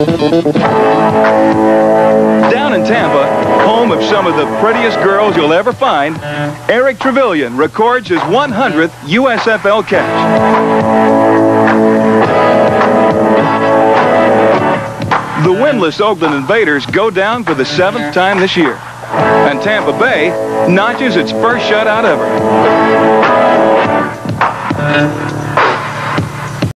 Down in Tampa, home of some of the prettiest girls you'll ever find, Eric Truvillion records his 100th USFL catch. The winless Oakland Invaders go down for the seventh time this year. And Tampa Bay notches its first shutout ever.